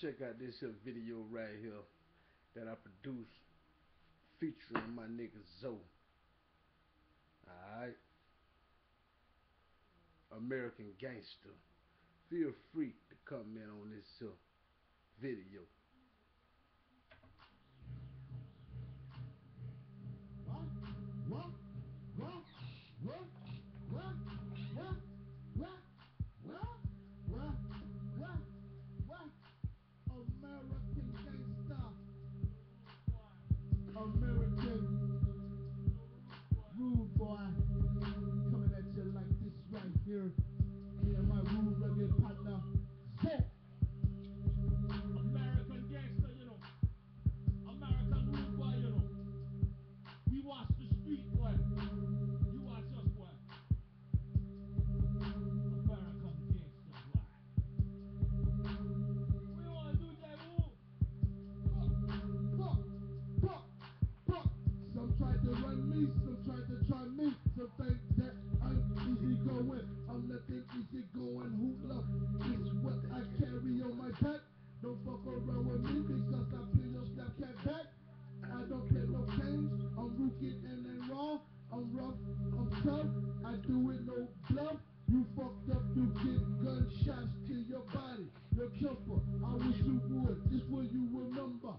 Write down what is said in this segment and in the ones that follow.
Check out this here video right here that I produced featuring my nigga Zoe. Alright. American Gangster. Feel free to comment on this video. Amen. Gunshots to your body. Your killer. I wish you would. This will you remember.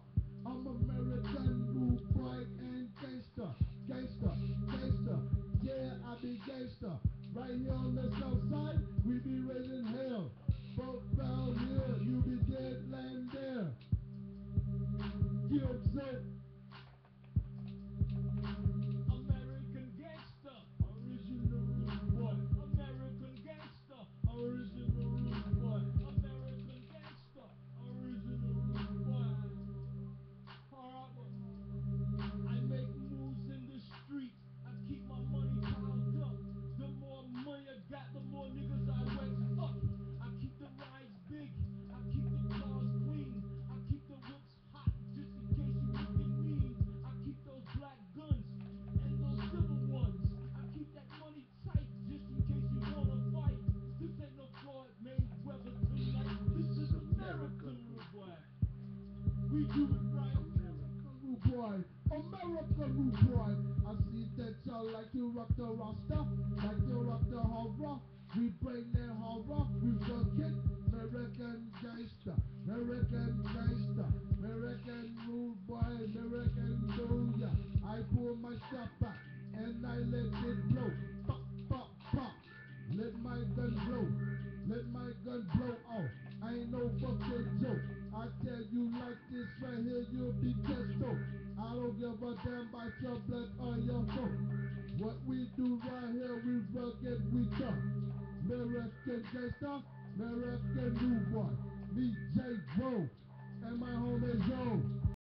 I'm American rude boy and gangster, gangster, gangster. Yeah, I be gangster. Right here on the south side, we be raising hell. Both down here, you be dead land there. Give so We do it right. American boy, American boy. I see that y'all like to rock the roster, like to rock the horror. We bring that horror, we forget American gangster, American gangster, this right here, you'll be pesto. I don't give a damn about your blood or your soul. What we do right here, we rugged, we tough. American gangster, American new boy. Me, J. Bro, and my homie Joe.